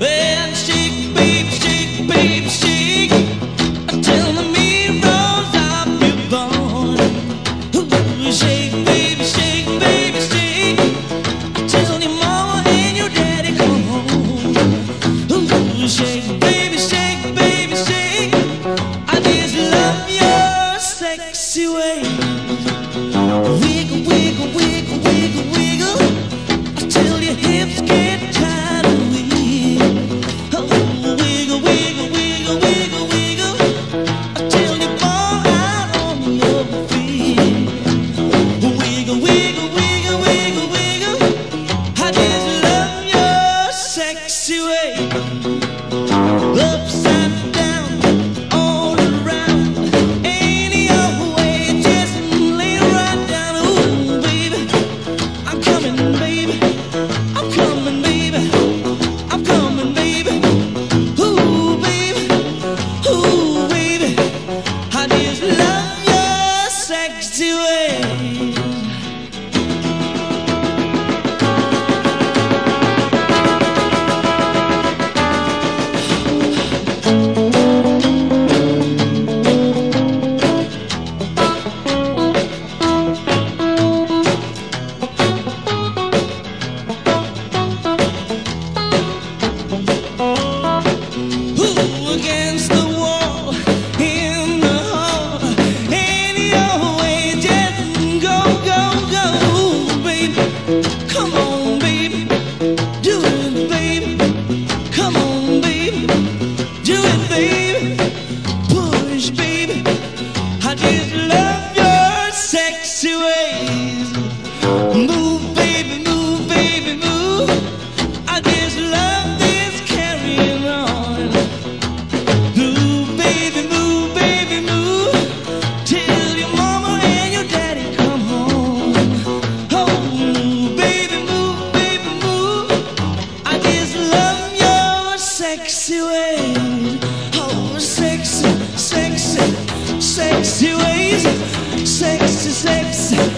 Shake, shake, shake Till the Shake sexy way. Upside down, all around. Any other way, just lay right down. Ooh, baby, I'm coming, baby. I'm coming, baby. I'm coming, baby. Ooh, baby. Ooh, baby. I just love your sexy way. sexy ways, sexy, sexy.